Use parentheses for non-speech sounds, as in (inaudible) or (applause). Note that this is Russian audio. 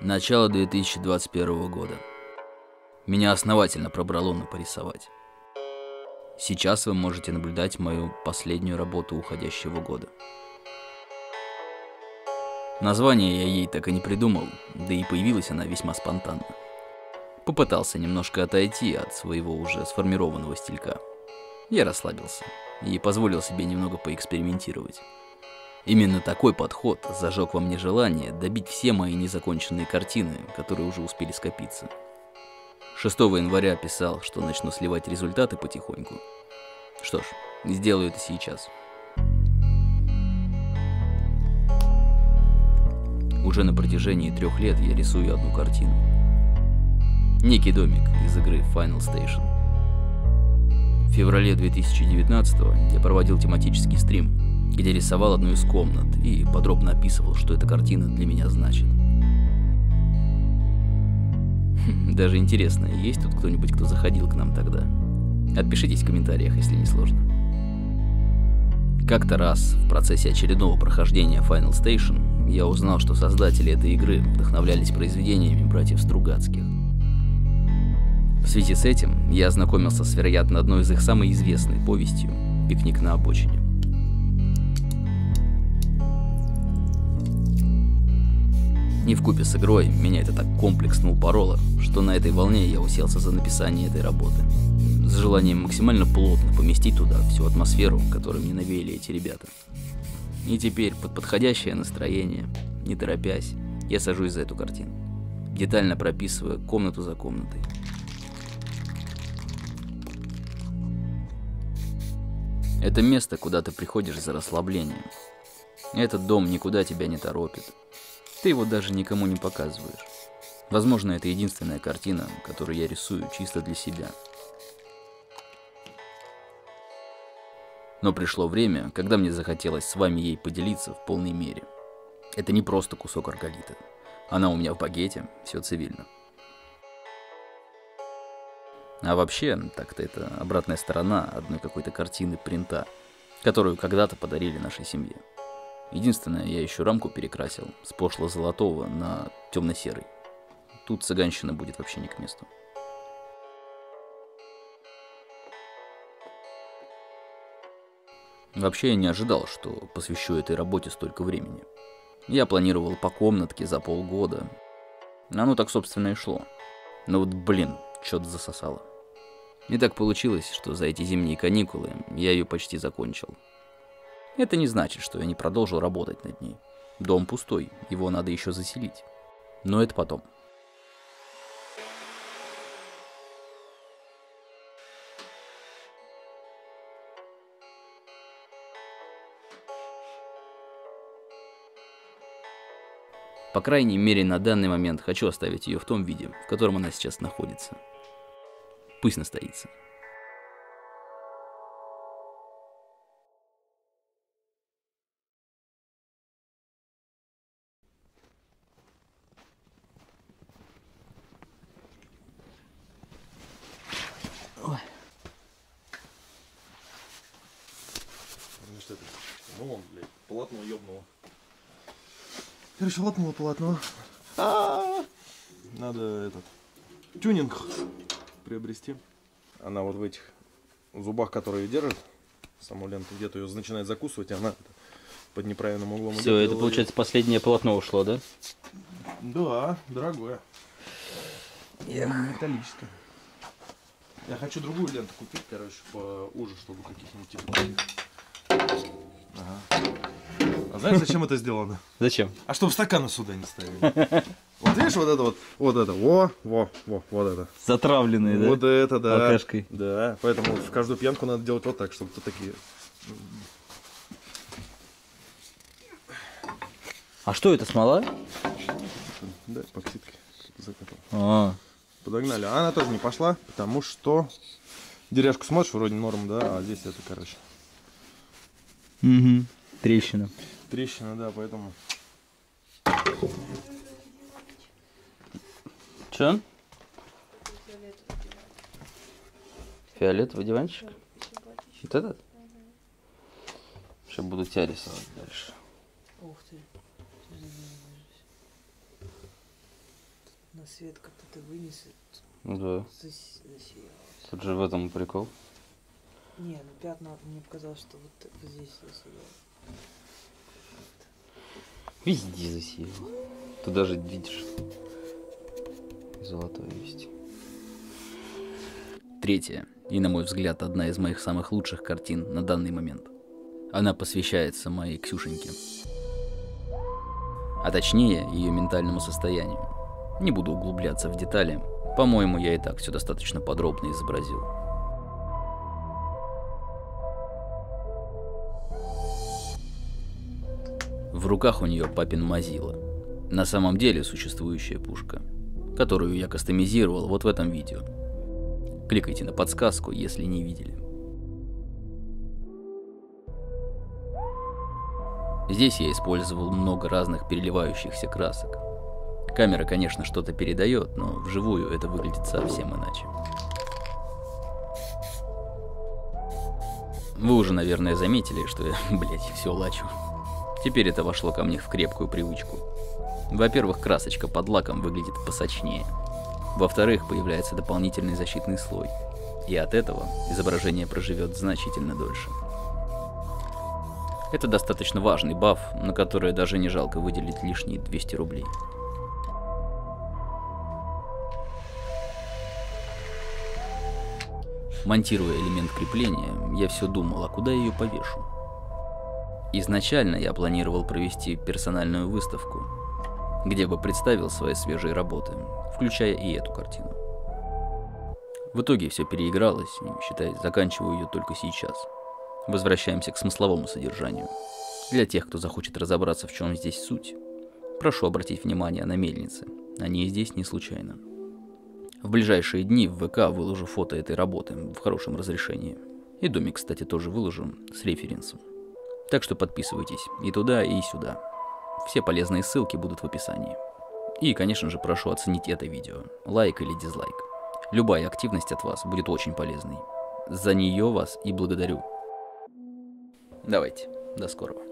Начало 2021 года. Меня основательно пробрало на порисовать. Сейчас вы можете наблюдать мою последнюю работу уходящего года. Название я ей так и не придумал, да и появилась она весьма спонтанно. Попытался немножко отойти от своего уже сформированного стилька. Я расслабился и позволил себе немного поэкспериментировать. Именно такой подход зажег во мне желание добить все мои незаконченные картины, которые уже успели скопиться. 6 января писал, что начну сливать результаты потихоньку. Что ж, сделаю это сейчас. Уже на протяжении трех лет я рисую одну картину. Некий домик из игры Final Station. В феврале 2019 я проводил тематический стрим, где рисовал одну из комнат и подробно описывал, что эта картина для меня значит. Хм, даже интересно, есть тут кто-нибудь, кто заходил к нам тогда? Отпишитесь в комментариях, если не сложно. Как-то раз в процессе очередного прохождения Final Station я узнал, что создатели этой игры вдохновлялись произведениями братьев Стругацких. В связи с этим я ознакомился с, вероятно, одной из их самой известной повестью «Пикник на обочине». Не в купе с игрой меня это так комплексно упороло, что на этой волне я уселся за написание этой работы. С желанием максимально плотно поместить туда всю атмосферу, которую мне навеяли эти ребята. И теперь, под подходящее настроение, не торопясь, я сажусь за эту картину, детально прописывая комнату за комнатой. Это место, куда ты приходишь за расслаблением. Этот дом никуда тебя не торопит, ты его даже никому не показываешь. Возможно, это единственная картина, которую я рисую чисто для себя. Но пришло время, когда мне захотелось с вами ей поделиться в полной мере. Это не просто кусок арголита. Она у меня в багете, все цивильно. А вообще, так-то это обратная сторона одной какой-то картины принта, которую когда-то подарили нашей семье. Единственное, я еще рамку перекрасил с пошло-золотого на темно-серый. Тут цыганщина будет вообще не к месту. Вообще я не ожидал, что посвящу этой работе столько времени. Я планировал по комнатке за полгода. Оно так, собственно, и шло. Но вот, блин, что-то засосало. И так получилось, что за эти зимние каникулы я ее почти закончил. Это не значит, что я не продолжил работать над ней. Дом пустой, его надо еще заселить. Но это потом. По крайней мере, на данный момент хочу оставить ее в том виде, в котором она сейчас находится. Пусть настоится. Полотно ёбнуло. Короче, лопнуло полотно. А-а-а! Надо этот тюнинг приобрести. Она вот в этих зубах, которые держит саму ленту, где-то ее начинает закусывать, и она под неправильным углом Все, это получается последнее полотно ушло, да? Да, дорогое. Эх. Металлическое. Я хочу другую ленту купить, короче, поуже, чтобы каких-нибудь типа Ага. А знаешь, зачем это сделано? Зачем? А чтобы стаканы сюда не ставили. Вот видишь, вот это вот, вот это, во, во, во, вот это. Затравленные, да? Вот это, да. Алкашкой. Да, поэтому в каждую пьянку надо делать вот так, чтобы тут такие... А что это, смола? Да, эпоксидкой закатал. А, Подогнали. А она тоже не пошла, потому что деревяшку смотришь, вроде норм, да, а здесь это, короче, угу. Трещина. Трещина, да, поэтому... Че? Фиолетовый диванчик? Вот этот? Сейчас буду тебя рисовать дальше. Ух ты. на свет как-то ты вынес Ну да. зас-. Тут же в этом прикол. Не, ну пятна, мне показалось, что вот здесь засиялось. Везде засеял. Тут даже видишь. Золотое есть. Третья, и на мой взгляд, одна из моих самых лучших картин на данный момент. Она посвящается моей Ксюшеньке. А точнее, ее ментальному состоянию. Не буду углубляться в детали. По-моему, я и так все достаточно подробно изобразил. В руках у нее папин Мазила. На самом деле существующая пушка, которую я кастомизировал вот в этом видео. Кликайте на подсказку, если не видели. Здесь я использовал много разных переливающихся красок. Камера, конечно, что-то передает, но вживую это выглядит совсем иначе. Вы уже, наверное, заметили, что я, (laughs) блядь, все лачу. Теперь это вошло ко мне в крепкую привычку. Во-первых, красочка под лаком выглядит посочнее. Во-вторых, появляется дополнительный защитный слой. И от этого изображение проживет значительно дольше. Это достаточно важный баф, на который даже не жалко выделить лишние 200 рублей. Монтируя элемент крепления, я все думал, а куда я ее повешу? Изначально я планировал провести персональную выставку, где бы представил свои свежие работы, включая и эту картину. В итоге все переигралось, и, считай, заканчиваю ее только сейчас. Возвращаемся к смысловому содержанию. Для тех, кто захочет разобраться, в чем здесь суть, прошу обратить внимание на мельницы. Они здесь не случайно. В ближайшие дни в ВК выложу фото этой работы в хорошем разрешении. И домик, кстати, тоже выложу с референсом. Так что подписывайтесь и туда, и сюда. Все полезные ссылки будут в описании. И, конечно же, прошу оценить это видео. Лайк или дизлайк. Любая активность от вас будет очень полезной. За нее вас и благодарю. Давайте, до скорого.